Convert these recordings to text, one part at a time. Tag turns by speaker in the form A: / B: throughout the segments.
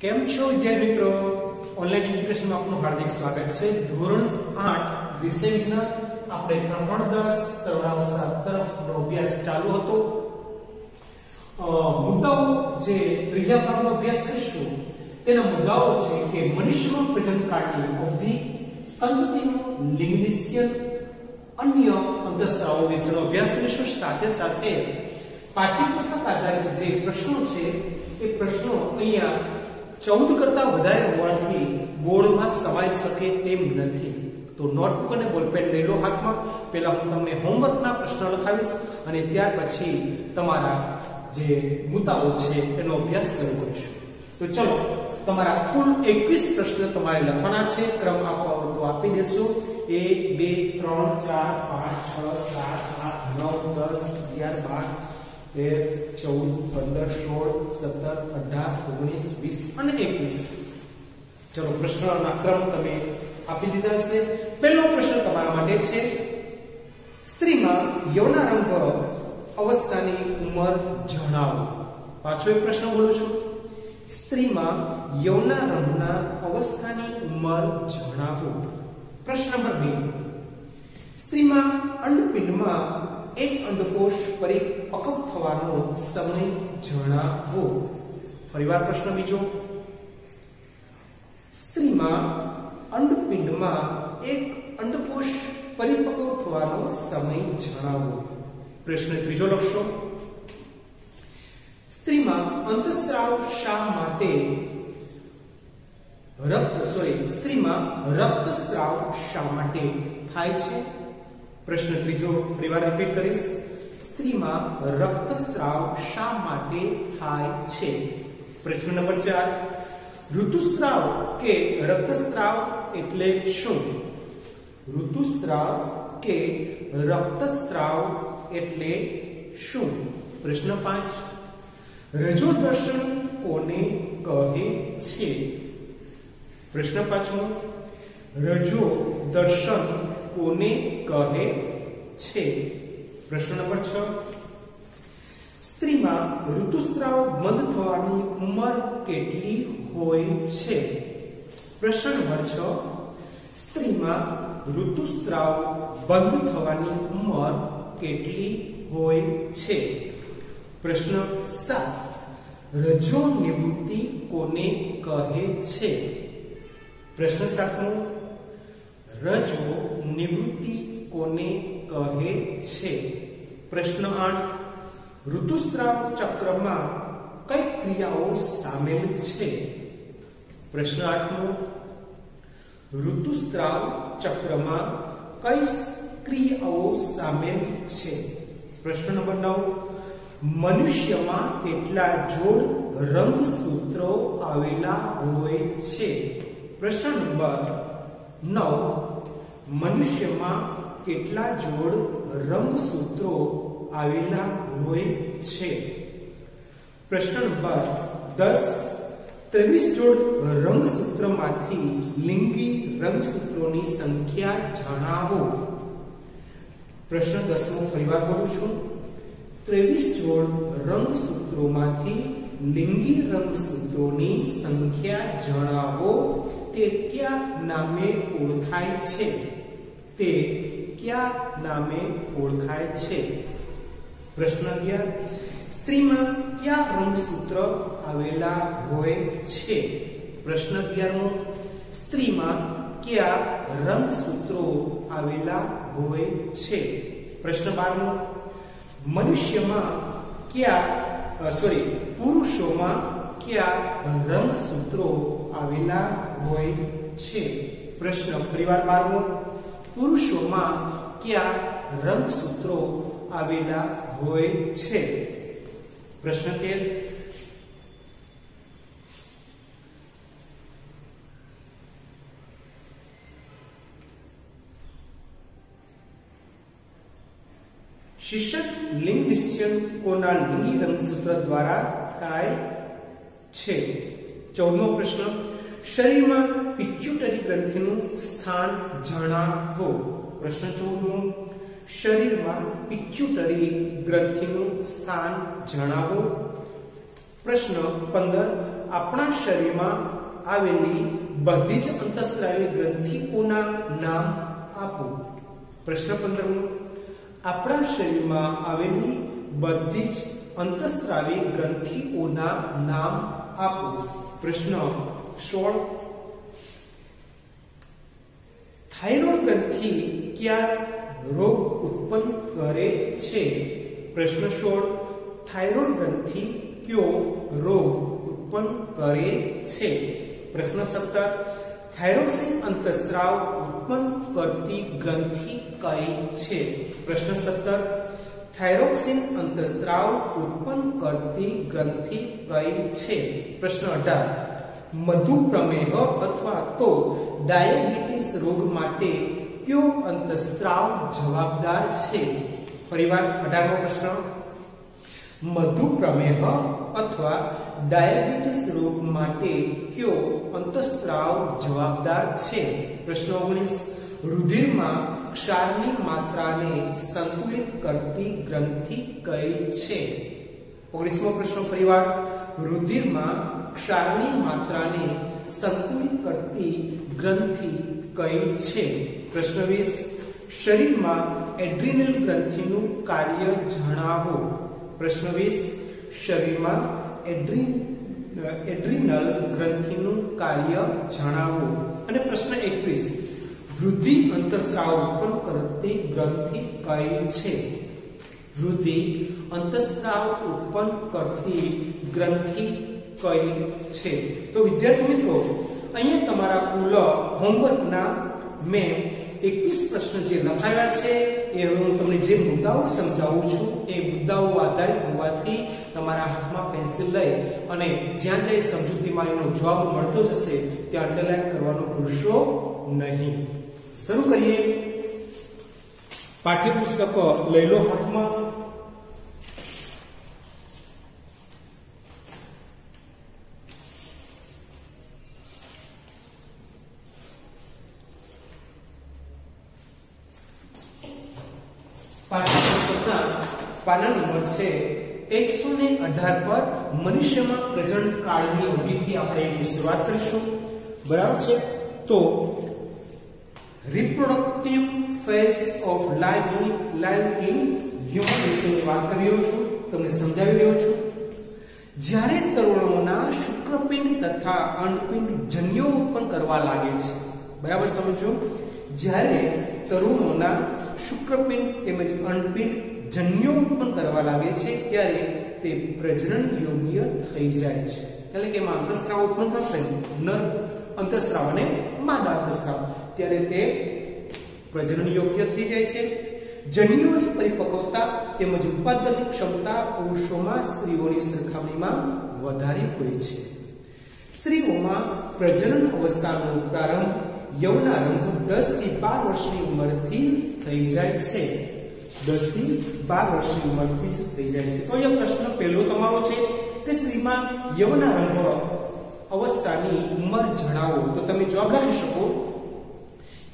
A: કેમ છો વિદ્યાર્થી મિત્રો? ઓનલાઈન એજ્યુકેશનમાં આપનું હાર્દિક સ્વાગત છે. ધોરણ 8 વિષય વિજ્ઞાન. આપણે પ્રકરણ 10 તરુણાવસ્થા તરફનો અભ્યાસ ચાલુ હતો. મુદ્દાઓ જે ત્રીજા ભાગનો અભ્યાસ કરીશું, તેના મુદ્દાઓ છે કે મનુષ્યમાં પ્રજનન કાળની અવધિ સંતતિનું લિંગ નિશ્ચય અન્ય અંતસ્ત્રાવો વિશેનો અભ્યાસ કરીશું. સાથે સાથે પાઠ્યપુસ્તક આધારિત જે પ્રશ્નો છે, એ પ્રશ્નો અહીંયા ચૌદ કરતા વધારે હોવાથી બોર્ડમાં સમાઈ શકે તેમ નથી. તો નોટબુક અને બોલપેન લઈ લો હાથમાં. પહેલા હું તમને હોમવર્કના પ્રશ્ન લખાવીશ અને ત્યાર પછી તમારા જે મુદ્દાઓ છે એનો અભ્યાસ શરૂ કરીશું. તો ચલો, તમારા કુલ 21 પ્રશ્ન તમારે લખવાના છે. ક્રમ આપવા આપી દેશો. 1 2 3 4 5 6 7 8 9 10 11 12 તેર ચૌદ, પંદર, સોળ, સત્તર, અઢાર, ઓગણીસ, વીસ અને એકવીસ. ચલો, પ્રશ્નોના ક્રમ તમે આપી દીધા છે. પહેલો પ્રશ્ન તમારા માટે છે, સ્ત્રીમાં યૌનારંભ અવસ્થાની ઉંમર જણાવો. પાછો એક પ્રશ્ન બોલું છું. સ્ત્રીમાં યૌનારંભના અવસ્થાની ઉંમર જણાવો. પ્રશ્ન નંબર બે. સ્ત્રીમાં અંડપિંડમાં એક અંડકોષ પરિપક્વ થવાનો સમય જણાવો. ફરીવાર પ્રશ્ન બીજો. સ્ત્રીમાં અંડપિંડમાં એક અંડકોષ પરિપક્વ થવાનો સમય જણાવો. પ્રશ્ન ત્રીજો લખશો. સ્ત્રીમાં અંતસ્ત્રાવ શા માટે? રક્ત સોરી સ્ત્રીમાં રક્તસ્ત્રાવ શા માટે થાય છે? પ્રશ્ન ત્રીજો ફરીવાર રિપીટ કરીશ. સ્ત્રીમાં રક્તસ્રાવ શા માટે થાય છે? પ્રશ્ન નંબર 4 ઋતુસ્રાવ કે રક્તસ્રાવ એટલે શું? ઋતુસ્રાવ કે રક્તસ્રાવ એટલે શું? પ્રશ્ન 5 રજો દર્શન કોને કહે છે? પ્રશ્ન પાંચમો. રજો દર્શન કોને કહે છે? પ્રશ્ન નંબર 6 સ્ત્રીમાં ઋતુસ્રાવ બંધ થવાની ઉંમર કેટલી હોય છે? પ્રશ્ન નંબર 6 સ્ત્રીમાં ઋતુસ્રાવ બંધ થવાની ઉંમર કેટલી હોય છે? પ્રશ્ન 7 રજો નિવૃત્તિ કોને કહે છે? પ્રશ્ન 7 રજો નિવૃત્તિ કોને કહે છે? પ્રશ્ન આઠ. ઋતુસ્રાવ ચક્રમાં કઈ ક્રિયાઓ સામેલ છે? પ્રશ્ન આઠમો. ઋતુસ્રાવ ચક્રમાં કઈ ક્રિયાઓ સામેલ છે? પ્રશ્ન નંબર નવ. મનુષ્યમાં કેટલા જોડ રંગસૂત્રો આવેલા હોય છે? પ્રશ્ન નંબર 9 મનુષ્યમાં કેટલા જોડ રંગસૂત્રો આવેલા હોય છે? પ્રશ્ન નંબર 10 23 જોડ રંગસૂત્રમાંથી લિંગી રંગસૂત્રોની સંખ્યા જણાવો. પ્રશ્ન 10મો ફરીવાર બોલું છું. 23 જોડ રંગસૂત્રોમાંથી લિંગી રંગસૂત્રોની સંખ્યા જણાવો તે કયા નામે ઓળખાય છે? તે કયા નામે ઓળખાય છે? પ્રશ્ન 11 સ્ત્રીમાં કયા રંગસૂત્ર આવેલા હોય છે? પ્રશ્ન 11મો સ્ત્રીમાં કયા રંગસૂત્રો આવેલા હોય છે? પ્રશ્ન 12મો મનુષ્યમાં કયા સોરી પુરુષોમાં કયા રંગસૂત્રો આવેલા હોય છે? પ્રશ્ન ફરીવાર 12મો પુરુષોમાં કયા રંગસૂત્રો આવેલા હોય છે? પ્રશ્ન 13 શિષ્યક લિંગ નિશ્ચય કોના લિંગી રંગસૂત્ર દ્વારા થાય છે? ચૌદમો પ્રશ્ન. શરીરમાં પિચ્યુટરી ગ્રંથિનું સ્થાન જણાવો. પ્રશ્ન ચૌદમો શરીરમાં પિચ્યુટરી ગ્રંથિનું સ્થાન જણાવો. પ્રશ્ન પંદર. આપણા શરીરમાં આવેલી બધી જ અંતસ્ત્રાવી ગ્રંથિઓના નામ આપો. પ્રશ્ન 15 આપણા શરીરમાં આવેલી બધી જ અંતસ્ત્રાવી ગ્રંથિઓના નામ આપો. પ્રશ્ન 16 થાઇરોઇડ ગ્રંથિ ક્યાં રોગ ઉત્પન્ન કરે છે? પ્રશ્ન 16 થાઇરોઇડ ગ્રંથિ કયો રોગ ઉત્પન્ન કરે છે? પ્રશ્ન 17 થાઇરોક્સિન અંતસ્ત્રાવ ઉત્પન્ન કરતી ગ્રંથિ કઈ છે? પ્રશ્ન 17 થાઇરોક્સિન અંતસ્ત્રાવ ઉત્પન્ન કરતી ગ્રંથિ કઈ છે? પ્રશ્ન 18 મધુપ્રમેહ અથવા તો ડાયાબિટીસ રોગ માટે કયો અંતસ્ત્રાવ જવાબદાર છે? ફરીવાર 18મો પ્રશ્ન. મધુપ્રમેહ અથવા ડાયાબિટીસ રોગ માટે કયો અંતસ્ત્રાવ જવાબદાર છે? પ્રશ્ન 19 રુધિરમાં ક્ષારની માત્રાને સંતુલિત કરતી ગ્રંથિ કઈ છે? 19મો પ્રશ્ન ફરીવાર રુધિરમાં ક્ષારની માત્રાને સંતુલિત કરતી ગ્રંથિ કઈ છે? પ્રશ્ન 20 શરીરમાં એડ્રિનલ ગ્રંથિનું કાર્ય જણાવો. પ્રશ્ન 20 શરીરમાં એડ્રિન, એડ્રિનલ ગ્રંથિનું કાર્ય જણાવો. અને પ્રશ્ન 21 વૃદ્ધિ અંતસ્ત્રાવ ઉત્પન્ન કરતી ગ્રંથિ કઈ છે? વૃદ્ધિ અંતસ્ત્રાવ ઉત્પન્ન કરતી ગ્રંથિ કઈ છે. તો વિદ્યાર્થી મિત્રો, અહીંયા તમારા કુલ હોમવર્કના મેં 21 પ્રશ્ન જે લખાયા છે, એ હું તમને જે મુદ્દાઓ સમજાવું છું, એ મુદ્દાઓ આધારિત હોવાથી તમારા હાથમાં પેન્સિલ લઈ અને જ્યાં જ્યાં સમજૂતીમાં એનો જવાબ મળતો જશે, ત્યાં અંડરલાઈન કરવાનું ભૂલશો નહીં. શરૂ કરીએ. પાઠ્યપુસ્તક લઈ લો હાથમાં. પાના નંબર છે. 118 પર મનુષ્યમાં પ્રજનન કાળની અવધિથી આપણે એની શરૂઆત કરીશું. બરાબર છે? તો reproductive phase of life in life in human વિશેની વાત કરી રહ્યો છું. તમને સમજાવી રહ્યો છું. જ્યારે તરુણોના શુક્રપિંડ તથા અંડપિંડ જન્યો ઉત્પન્ન કરવા લાગે છે. બરાબર સમજો? જ્યારે તરુણોના શુક્રપિંડ તેમજ અંડપિંડ જન્યો ઉત્પન્ન કરવા લાગે છે, ત્યારે તે પ્રજનન યોગ્ય થઈ જાય છે. એટલે કે એમાં અંતસ્ત્રાવ ઉત્પન્ન થશે નર અંતસ્ત્રાવ અને માદા અંતસ્ત્રાવ ત્યારે તે પ્રજનન યોગ્ય થઈ જાય છે. જન્યુઓની પરિપક્વતા તેમજ ઉત્પાદનની ક્ષમતા પુરુષોમાં સ્ત્રીઓની સરખામણીમાં વધારે હોય છે. સ્ત્રીઓમાં પ્રજનન અવસ્થાનો પ્રારંભ યૌનારંભ દસથી બાર વર્ષની ઉંમરથી થઈ જાય છે. 10 થી બાર વર્ષની ઉંમરથી જ થઈ જાય છે. તો અહીંયા પ્રશ્ન પહેલો તમારો છે કે સ્ત્રીમાં યૌનારંભ અવસ્થાની ઉંમર જણાવો. તો તમે જવાબ લખી શકો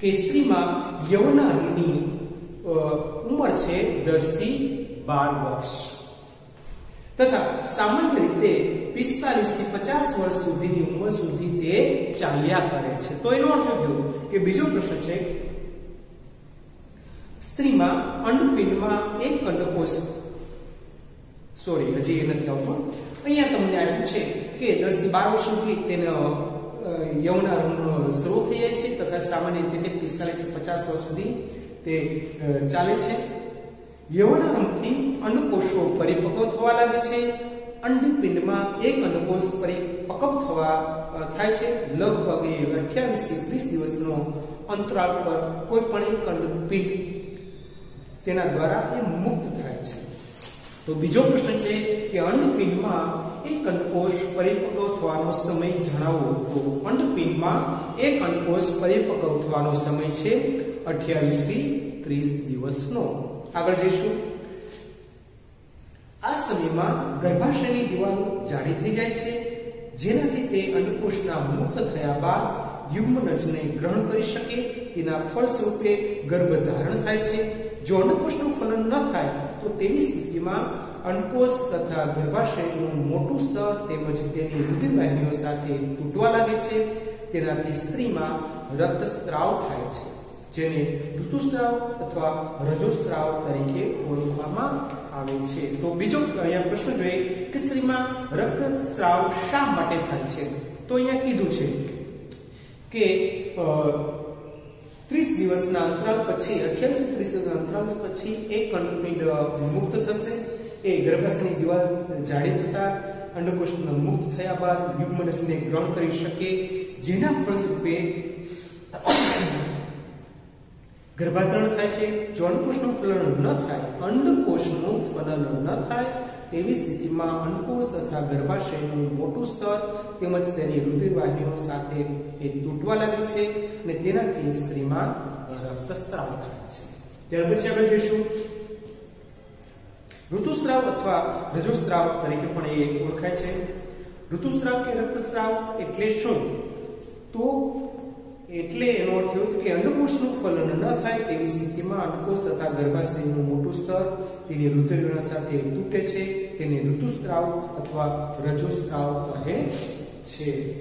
A: કે સ્ત્રીમાં યવનાની ઉંમર છે દસથી બાર વર્ષ. તથા સામાન્ય રીતે 45 થી 50 વર્ષ સુધીની ઉંમર સુધી તે ચાલ્યા કરે છે. તો એનો અર્થ થયો કે બીજો પ્રશ્ન છે સ્ત્રીમાં અંડપિંડમાં એક અંડકોષ સોરી હજી એ નથી આવતો. અહીંયા તમને આપ્યું છે કે દસથી બાર વર્ષ સુધી તેને યૌવનારંભનો સ્ત્રોત થઈ જાય છે તથા સામાન્ય રીતે પિસ્તાલીસ પચાસ વર્ષ સુધી તે ચાલે છે. યૌવનારંભથી અંડકોષો પરિપક્વ થવા લાગે છે. અંડપિંડમાં એક અંડકોષ પરિપક્વ થવા થાય છે. લગભગ એ 28 થી 30 દિવસનો અંતરાલ પર કોઈ પણ એક અંડપિંડ તેના દ્વારા એ મુક્ત થાય છે. તો બીજો પ્રશ્ન છે કે અંડપિંડમાં એક અંડકોષ પરિપક્વ થવાનો સમય જણાવો. તો અંડપિંડમાં એક અંડકોષ પરિપક્વ થવાનો સમય છે 28 થી 30 દિવસનો. આગળ જઈશું. આ સમયમાં ગર્ભાશયની દિવાલ જાડી થઈ જાય છે, જેનાથી તે અંડકોષના મુક્ત થયા બાદ યુગ્મનજને ગ્રહણ કરી શકે. તેના ફળ સ્વરૂપે ગર્ભ ધારણ થાય છે. જો અંડકોષનું ફલન ન થાય, તો તેવી સ્થિતિમાં અંડકોષ તથા ગર્ભાશયનું મોટું સ્તર તેમજ તેની રુધિરવાહિનીઓ સાથે તૂટવા લાગે છે. તેનાથી સ્ત્રીમાં રક્તસ્ત્રાવ થાય છે, જેને ઋતુસ્ત્રાવ અથવા રજોસ્ત્રાવ તરીકે ઓળખવામાં આવે છે. તો બીજો અહીંયા પ્રશ્ન જોઈએ કે સ્ત્રીમાં રક્તસ્ત્રાવ શા માટે થાય છે? તો અહીંયા કીધું છે કે ત્રીસ દિવસના અંતરાલ પછી અઠ્યાવીસ ત્રીસ દિવસના અંતરાલ પછી એક અંડપિંડ મુક્ત થશે. એ ગર્ભાશયની દિવાલ જાડી થતા અંડકોષ મુક્ત થયા બાદ યુગ્મનસને ગ્રહણ કરી શકે. જેના ફળસ્વરૂપે ગર્ભાધારણ થાય છે. જો અંડકોષનું ફલન ન થાય, અંડકોષનું ફલન ન થાય તેવી સ્થિતિમાં અંડકોષ તથા ગર્ભાશયનું મોટું સ્તર તેમજ તેની રુધિરવાહિનીઓ સાથે એ તૂટવા લાગે છે અને તેનાથી સ્ત્રીમાં રક્તસ્રાવ થાય છે. ત્યાર પછી આપણે જોઈશું. ઋતુસ્રાવ અથવા રજોસ્રાવ તરીકે પણ એ ઓળખાય છે. ઋતુસ્રાવ કે રક્તસ્રાવ એટલે શું? તો એટલે એનો અર્થ એવો કે અંડકોષનું ફલન ન થાય તેવી સ્થિતિમાં અંડકોષ તથા ગર્ભાશયનું મોટું સ્તર તેની રુધિરવાહિનીઓ સાથે તૂટે છે. તેને ઋતુસ્ત્રાવ અથવા રજોસ્ત્રાવ કહે છે.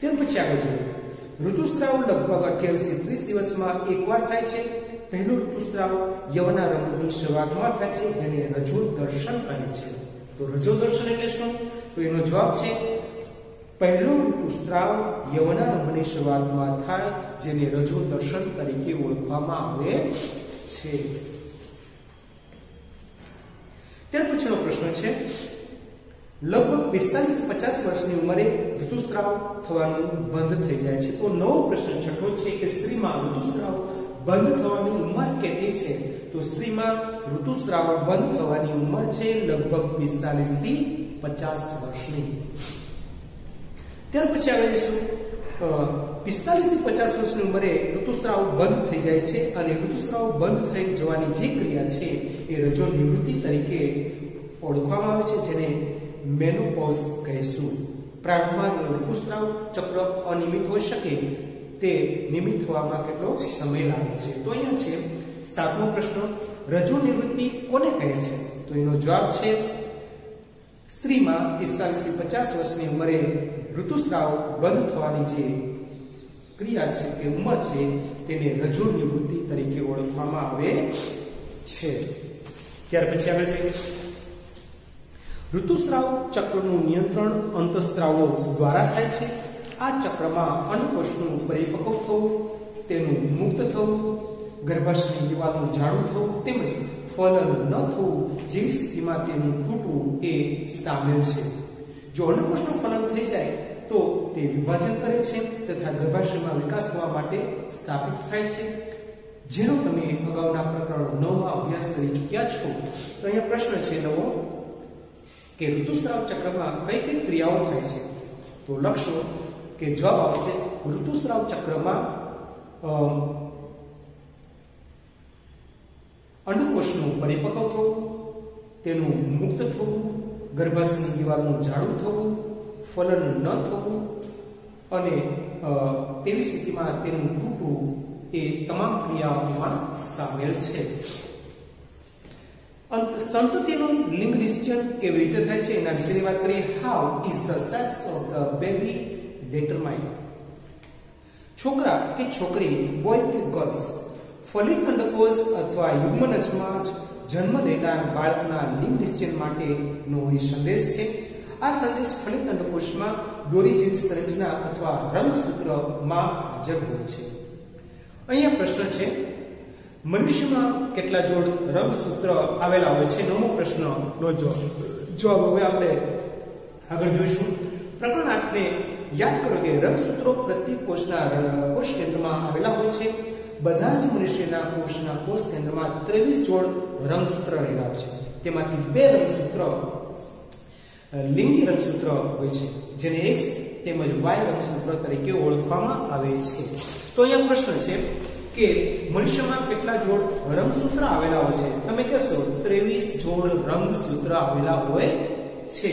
A: તેમ પછી આગળ જોઈએ. ઋતુસ્રાવ લગભગ અઠ્યાવીસ ત્રીસ દિવસમાં એકવાર થાય છે. પહેલું ઋતુસ્રાવ યવના રંગની શરૂઆતમાં થાય છે, જેને રજો દર્શન કહે છે. તો રજો દર્શન એટલે શું? તો એનો જવાબ છે, પહેલું ઋતુસ્રાવ યવના રંગની શરૂઆતમાં થાય, જેને રજો દર્શન તરીકે ઓળખવામાં આવે છે. ત્યાર પછીનો પ્રશ્ન છે, લગભગ પિસ્તાલીસ પચાસ વર્ષની ઉંમરે ઋતુસ્રાવ થવાનું બંધ થઈ જાય છે. તો નવો પ્રશ્ન છઠ્ઠો છે કે સ્ત્રીમાં ઋતુસ્રાવ બંધ થવાની ઉંમર કેટલી છે? તો સ્ત્રીમાં ઋતુસ્રાવ બંધ થવાની ઉંમર છે લગભગ પિસ્તાલીસથી પચાસ વર્ષની. ત્યાર પછી આવે જઈશું. પિસ્તાલીસથી પચાસ વર્ષની ઉંમરે ઋતુસ્રાવ બંધ થઈ જાય છે અને ઋતુસ્રાવ બંધ થઈ જવાની જે ક્રિયા છે એ રજો નિવૃત્તિ તરીકે ઓળખવામાં આવે છે, જેને મેનોપોઝ કહીશું. પ્રારંભમાં ઋતુસ્રાવ ચક્ર અનિયમિત હોઈ શકે, તે નિયમિત થવામાં કેટલો સમય લાગે છે? તો અહીંયા છે, સાતમો પ્રશ્ન, રજો નિવૃત્તિ કોને કહે છે? તો એનો જવાબ છે, સ્ત્રીમાં પિસ્તાલીસથી પચાસ વર્ષની ઉંમરે ઋતુસ્રાવ બંધ થવાની જે ક્રિયા છે કે ઉંમર છે, તેને રજો નિવૃત્તિ તરીકે ઓળખવામાં આવે છે. ત્યાર પછી આપણે જઈએ. ઋતુસ્રાવ ચક્રનું નિયંત્રણ અંતઃસ્ત્રાવો દ્વારા થાય છે. આ ચક્રમાં અન્નકોષનું પરિપક્વ થવું, તેનું મુક્ત થવું, ગર્ભાશયની દિવાલનું જાડું થવું તેમજ ફલન ન થવું જેવી સ્થિતિમાં તેનું તૂટવું એ સામેલ છે. જો અન્નકોષનું ફલન થઈ જાય, તો તે વિભાજન કરે છે તથા ગર્ભાશયમાં વિકાસ થવા માટે સ્થાપિત થાય છે. જેનો તમે અગાઉના પ્રકરણ નવમાં અભ્યાસ કરી ચૂક્યા છો, તો અહીંયા પ્રશ્ન છે નવો, કે ઋતુસ્રાવ ચક્રમાં કઈ કઈ ક્રિયાઓ થાય છે? તો લખશો કે જવાબ આવશે, ઋતુસ્રાવ ચક્રમાં અંડકોષનું પરિપક્વ થવું, તેનું મુક્ત થવું, ગર્ભાશયની દિવાલનું જાડું થવું, ફલન ન થવું, અને તેવી સ્થિતિમાં તેનું તૂટવું એ તમામ ક્રિયાઓમાં સામેલ છે. અંત, સંતતિનું લિંગ નિશ્ચયન કેવી રીતે થાય છે એના વિશેની વાત કરીએ. How is the sex of the baby determined છોકરા કે છોકરી બોય કે ગર્લ્સ ફલિત અંડકોષ અથવા યુગ્મનજમાં જન્મ લેનાર બાળકના લિંગ નિશ્ચયન માટેનો એ સંદેશ છે. આ સંદેશ ફલિત અંડકોષમાં દોરી જેવી સંરચના અથવા રંગસૂત્રમાં હાજર હોય છે. અહીંયા પ્રશ્ન છે, મનુષ્યમાં કેટલા જોડ રંગસૂત્ર આવેલા હોય છે? નવમો પ્રશ્નનો જવાબ. જવાબ હવે આપણે આગળ જોઈશું. પ્રકરણ આઠને યાદ કરો કે રંગસૂત્રો પ્રત્યેક કોષના કોષ કેન્દ્રમાં આવેલા હોય છે. બધા જ મનુષ્યના કોષના કોષ કેન્દ્રમાં ત્રેવીસ જોડ રંગસૂત્ર રહેલા છે. તેમાંથી બે રંગસૂત્ર લિંગી રંગસૂત્ર હોય છે, જેને એક્સ તેમજ વાય રંગસૂત્ર તરીકે ઓળખવામાં આવે છે. તો અહીંયા પ્રશ્ન છે કે મનુષ્યમાં કેટલા જોડ રંગસૂત્ર આવેલા હોય છે? તમે કહેશો 23 જોડ રંગસૂત્ર આવેલા હોય છે.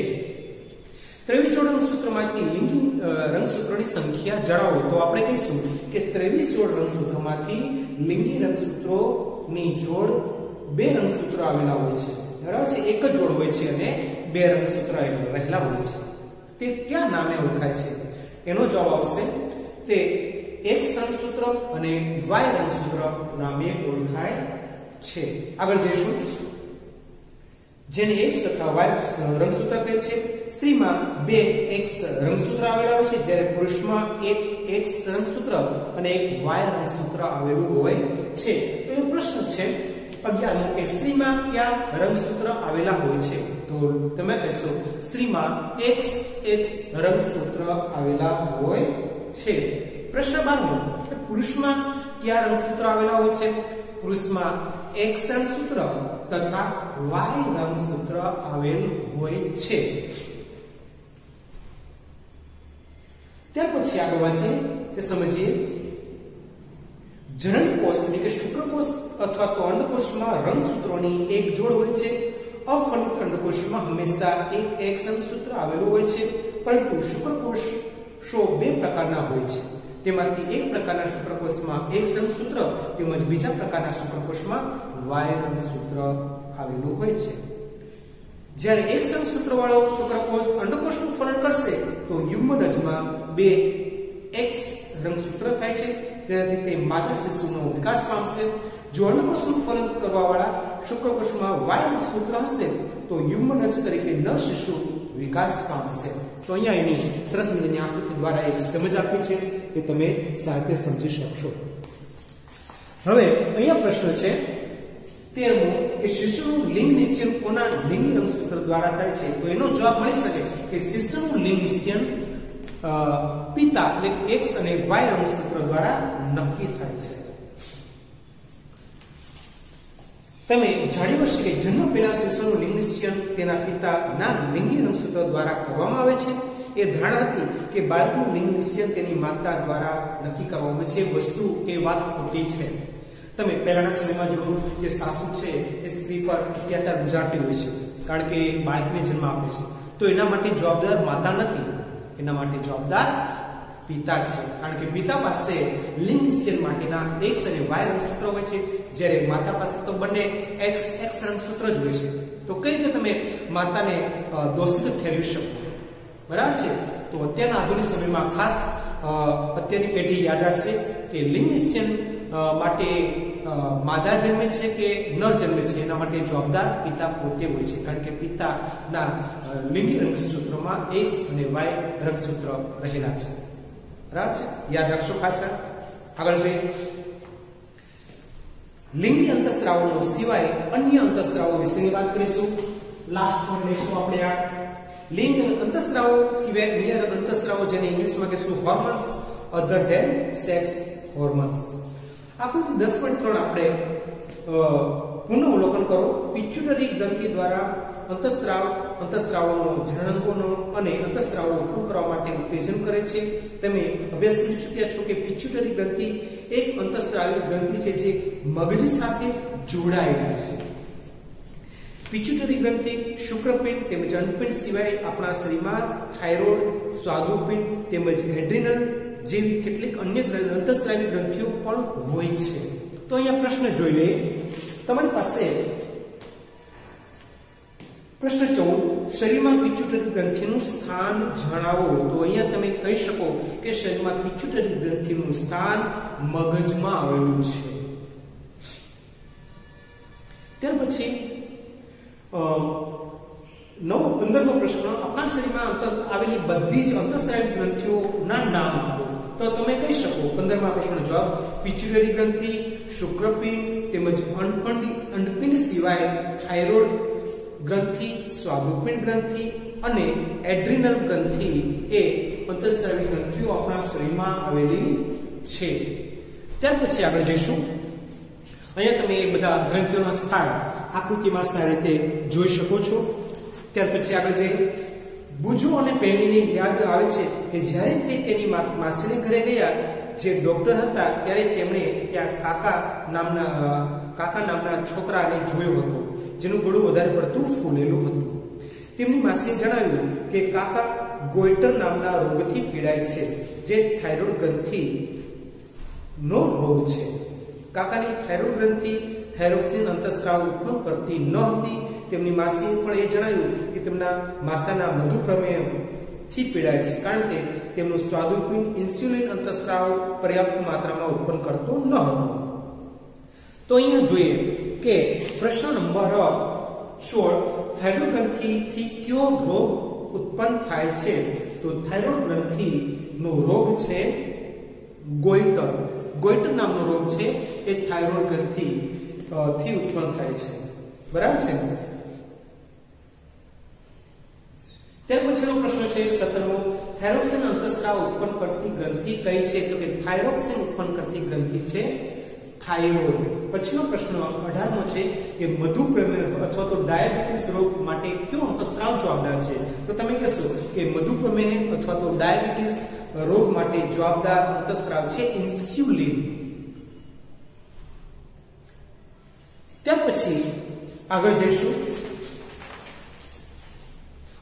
A: 23 જોડ રંગસૂત્રમાંથી લિંગી રંગસૂત્રોની સંખ્યા જણાવો. તો આપણે કહીશું કે 23 જોડ રંગસૂત્રમાંથી લિંગી રંગસૂત્રોની જોડ બે રંગસૂત્રો આવેલા હોય છે. બરાબર છે? એક જ જોડ હોય છે અને બે રંગસૂત્ર રહેલા હોય છે. તે કયા નામે ઓળખાય છે? એનો જવાબ આવશે તે X રંગસૂત્ર અને Y રણસૂત્ર નામે ઓળખાય છે. આગળ જઈશું. જેને X તથા Y રંગસૂત્ર કહે છે. સ્ત્રીમાં બે X રંગસૂત્ર આવેલા હોય છે. જ્યારે પુરુષમાં એક X રંગસૂત્ર અને એક Y રંગસૂત્ર આવેલું હોય છે. તો એ પ્રશ્ન છે અગિયારમો કે સ્ત્રીમાં કયા રંગસૂત્ર આવેલા હોય છે? તો તમે કહેશો, સ્ત્રીમાં X X રંગસૂત્ર આવેલા હોય છે. પ્રશ્ન બારમો કે પુરુષમાં કયા રંગસૂત્ર આવેલા હોય છે? પુરુષમાં X રંગસૂત્ર તથા Y રંગસૂત્ર આવેલ હોય છે. ત્યાર પછી આગળ વાંચે કે સમજીએ. જનનકોષ એટલે કે શુક્રકોષ અથવા તો અંડકોષમાં રંગસૂત્રોની એક જોડ હોય છે. અફલિત અંડકોષમાં હંમેશા એક એક રંગસૂત્ર આવેલું હોય છે. પરંતુ શુક્રકોષો બે પ્રકારના હોય છે. તેમાંથી એક પ્રકારના શુક્રકોષમાં એક રંગસૂત્ર તેમજ બીજા પ્રકારના શુક્રકોષમાં વાય રંગસૂત્ર આવેલું હોય છે. જ્યારે એક રંગસૂત્ર વાળો શુક્રકોષ અંડકોષનું ફલન કરશે, તો યુગ્મનજમાં બે એક્સ રંગસૂત્ર થાય છે. તેનાથી તે માતા શિશુનો વિકાસ પામશે. જો અંડકોષનું ફલન કરવા વાળા શુક્રકોષમાં વાય સૂત્ર હશે, તો યુગ્મનજ તરીકે નર શિશુ વિકાસ પામશે. તો અહીંયા એની સરસ મજાની આકૃતિ દ્વારા એક સમજ આપી છે કે તમે સાથે સમજી શકશો. હવે અહીંયા પ્રશ્ન છે, તેરમો કે શિશુનું લિંગ નિશ્ચયન કોના લિંગ રંગસૂત્ર દ્વારા થાય છે? તો એનો જવાબ મળી શકે કે શિશુનું લિંગ નિશ્ચયન પિતા એટલે એક્સ અને વાય રંગસૂત્ર દ્વારા નક્કી થાય છે. તમે જાણી હશે કે જન્મ પહેલા શિશુનું લિંગ નિશ્ચયન તેના પિતાના લિંગી રંગસૂત્ર દ્વારા કરવામાં આવે છે. એ ધારણા હતી કે બાળકનું લિંગ નિશ્ચયન તેની માતા દ્વારા નક્કી કરવામાં આવે છે. વસ્તુ કે વાત ખોટી છે. તમે પહેલાના સમયમાં જોયું કે સાસુ છે એ સ્ત્રી પર અત્યાચાર ગુજારતી હોય છે, કારણ કે બાળકને જન્મ આપે છે. તો એના માટે જવાબદાર માતા નથી. એના માટે જવાબદાર પિતા છે કારણ કે પિતા પાસે લિંગ સ્ટેન માટેના એક્સ અને વાય રંગસૂત્ર હોય છે. જ્યારે માતા પાસે તો બંને એક્સ એક્સ રંગસૂત્ર જ હોય છે. તો કઈ રીતે તમે માતાને દોષિત ઠેરવી શકો? બરાબર છે? તો અત્યારના આધુનિક સમયમાં ખાસ અત્યારની પેઢી યાદ રાખશે કે લિંગ સ્ટેન માટે માદા જન્મે છે કે નર જન્મે છે? એના માટે જવાબદાર પિતા પોતે હોય છે. કારણ કે પિતાના લિંગી રંગસૂત્રમાં એક્સ અને વાય રંગસૂત્ર રહેલા છે. બરાબર છે? યાદ રાખશો ખાસ આગળ જઈએ. લિંગી અંતસ્ત્રાવનો સિવાય અન્ય અંતસ્ત્રાવો વિશેની વાત કરીશું. લાસ્ટ પણ લઈશું આપણે આ. લિંગ અંતસ્ત્રાવો સિવાય અન્ય અંતસ્ત્રાવો જેને ઇંગ્લિશમાં કહીશું hormones other than sex hormones આકૃતિ દસ પોઈન્ટ ત્રણ આપણે પુનઃ અવલોકન કરો. પિચ્યુટરી ગ્રંથિ દ્વારા અંતસ્ત્રાવ અંતસ્ત્રાવોનો જળાંકોનો અને અંતસ્ત્રાવો ઉત્પન્ન કરવા માટે ઉત્તેજન કરે છે. તમે અભ્યાસ કરી ચૂક્યા છો કે પિચ્યુટરી ગ્રંથિ એક અંતસ્ત્રાવી ગ્રંથિ છે જે મગજ સાથે જોડાયેલી છે. પિચ્યુટરી ગ્રંથિ શુક્રપિંડ તેમજ અંડપિંડ સિવાય આપણા શરીરમાં થાઇરોઇડ સ્વાદુપિંડ તેમજ એડ્રિનલ જેવી કેટલીક અન્ય અંતસ્ત્રાવી ગ્રંથિઓ પણ હોય છે. તો અહીંયા પ્રશ્ન જોઈ લઈએ તમારી પાસે પ્રશ્ન 14 શરીરમાં પિચ્યુટરી ગ્રંથિનું સ્થાન જણાવો. તો અહીંયા તમે કહી શકો કે શરીરમાં પિચ્યુટરી ગ્રંથિનું સ્થાન મગજમાં આવેલું છે. ત્યાર પછી નવો, પંદરમો પ્રશ્ન. આપણા શરીરમાં આવેલી બધી જ અંતઃસ્ત્રાવી ગ્રંથિઓના નામ આપો. તો તમે કહી શકો, પંદરમા પ્રશ્નનો જવાબ, પિચ્યુટરી ગ્રંથિ, શુક્રપિંડ તેમજ અનપંડી અંડપિંડ સિવાય થાઇરોઇડ ગ્રંથિ સ્વાદુપિંડ ગ્રંથિ અને એડ્રિનલ ગ્રંથિ એ અંતઃસ્રાવી ગ્રંથિઓ આપણા શરીરમાં આવેલી છે. ત્યાર પછી આગળ જઈશું. અહીંયા તમે એ બધા ગ્રંથિઓના સ્થાન આકૃતિમાં સારી રીતે જોઈ શકો છો. ત્યાર પછી આગળ જઈએ. બુજુ અને પહેલીની યાદ આવે છે કે જ્યારે તે તેની માસીને ઘરે ગયા, જે ડોક્ટર હતા, ત્યારે તેમણે ત્યાં કાકા નામના કાકા નામના છોકરાને જોયો હતો. જેનું ગળું વધારે પડતું ફૂલેલું હતું. તેમની માસીએ જણાવ્યું કે કાકા ગોઈટર નામના રોગથી પીડાય છે, જે થાઇરોઇડ ગ્રંથિ નો રોગ છે. કાકાની થાઇરોઇડ ગ્રંથિ થાઇરોક્સિન અંતસ્ત્રાવ ઉત્પન્ન કરતી ન હતી. તેમની માસીએ પણ એ જણાવ્યું કે તેમના માસાના મધુ પ્રમેયથી પીડાય છે, કારણ કે તેમનું સ્વાદુપિંડ ઇન્સ્યુલિન અંતસ્ત્રાવ પર્યાપ્ત માત્રામાં ઉત્પન્ન કરતો ન હતો. તો અહીંયા જોઈએ કે પ્રશ્ન નંબર 16 થાઇરોઇડ ગ્રંથિથી કયો રોગ ઉત્પન્ન થાય છે? તો થાઇરોઇડ ગ્રંથિ નો રોગ છે ગોઈટર ગોઈટર નામનો રોગ છે, એ થાઇરોઇડથી ઉત્પન્ન થાય છે. બરાબર છે? ત્યાર પછીનો પ્રશ્ન છે 17મો થાઇરોક્સિન અંતસ્ત્રાવ ઉત્પન્ન કરતી ગ્રંથિ કઈ છે? તો કે થાઇરોક્સિન ઉત્પન્ન કરતી ગ્રંથિ છે થાઇરોઇડ પછીનો પ્રશ્ન 18મો છે કે મધુપ્રમેહ અથવા તો ડાયાબિટીસ રોગ માટે કયો અંતસ્ત્રાવ જવાબદાર છે. તો તમે કહેશો કે મધુપ્રમેહ અથવા તો ડાયાબિટીસ રોગ માટે જવાબદાર અંતસ્ત્રાવ છે ઇન્સ્યુલિન. ત્યાર પછી આગળ જઈશું.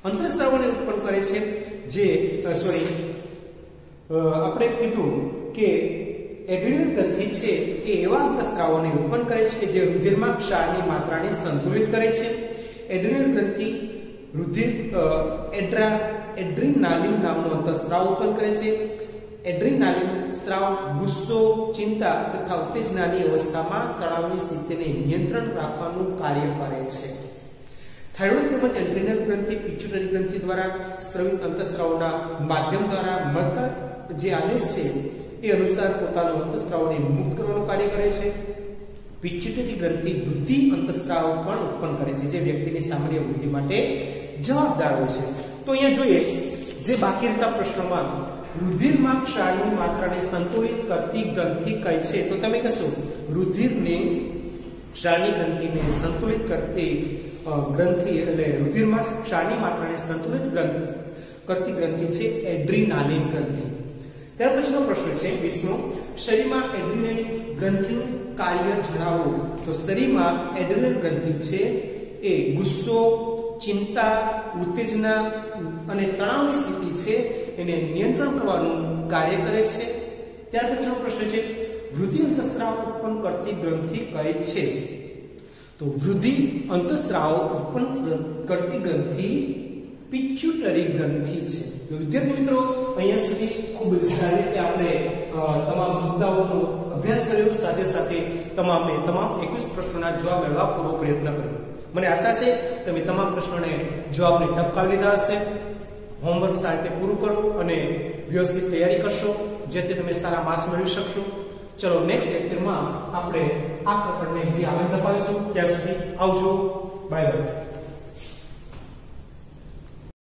A: અંતરસ્ત્રાવોને ઉત્પન્ન કરે છે જે સોરી આપણે કીધું કે એડ્રિનલ ગ્રંથિ છે એ એવા અંતઃસ્ત્રાવોને ઉત્પન્ન કરે છે કે જે રુધિરમાં ક્ષારની માત્રાને સંતુલિત કરે છે. એડ્રીનલ ગ્રંથિ રુધિર એડ્રા, એડ્રીનાલિન નામનો અંતસ્ત્રાવ ઉત્પન્ન કરે છે. એડ્રીનાલિન સ્ત્રાવ ગુસ્સો, ચિંતા તથા ઉત્તેજનાની અવસ્થામાં તણાવની સ્થિતિને નિયંત્રણ રાખવાનું કાર્ય કરે છે. થાઇરોઇડ તેમજ એડ્રીનલ ગ્રંથિ, પિચ્યુટરી ગ્રંથિ દ્વારા સ્રવિત અંતસ્ત્રાવના માધ્યમ દ્વારા મળતા જે આદેશ છે એ અનુસાર પોતાનો અંતસ્ત્રાવને મુક્ત કરવાનું કાર્ય કરે છે. પિચ્યુટરી ગ્રંથિ વૃદ્ધિ અંતસ્ત્રાવ પણ ઉત્પન્ન કરે છે, જે વ્યક્તિની સામાન્ય વૃદ્ધિ માટે જવાબદાર હોય છે. તો અહીંયા જોઈએ, જે બાકી રહેતા પ્રશ્નોમાં રુધિરમાં ક્ષારની માત્રાને સંતુલિત કરતી ગ્રંથિ કઈ છે, તો તમે કહેશો, રુધિરને ક્ષારની ગ્રંથિને સંતુલિત કરતી ગ્રંથિ એટલે રુધિરમાં ક્ષારની માત્રાને સંતુલિત કરતી ગ્રંથિ છે, એડ્રીનાલિન ગ્રંથિ. ત્યાર પછીનો પ્રશ્ન છે વીસમો શરીરમાં એડ્રિનલ ગ્રંથિનું કાર્ય જણાવો. તો શરીરમાં એડ્રિનલ ગ્રંથિ છે એ ગુસ્સો, ચિંતા, ઉત્તેજના અને તણાવની સ્થિતિ છે, એને નિયંત્રણ કરવાનું કાર્ય કરે છે. ત્યાર પછીનો પ્રશ્ન છે, વૃદ્ધિ અંતસ્ત્રાવ ઉત્પન્ન કરતી ગ્રંથિ કઈ છે? તો વૃદ્ધિ અંતસ્ત્રાવ ઉત્પન્ન કરતી ગ્રંથિ પિચ્યુટરી ગ્રંથિ છે. તો વિદ્યાર્થી મિત્રો અહીંયા સુધી ખૂબ જ સારી રીતે આપણે તમામ મુદ્દાઓનો અભ્યાસ કર્યો. સાથે સાથે તમામે તમામ 21 પ્રશ્નોના જવાબ મેળવવા પૂરો પ્રયત્ન કર્યો. મને આશા છે તમે તમામ પ્રશ્નોને જવાબને ટપકાવી લીધા હશે. હોમવર્ક રીતે પૂરું કરો અને વ્યવસ્થિત તૈયારી કરશો, જેથી તમે સારા માર્ક્સ મેળવી શકશો. ચલો નેક્સ્ટ લેક્ચરમાં આપણે આ પ્રકરણને હજી આગળ તપાવીશું ત્યાં સુધી આવજો. Bye bye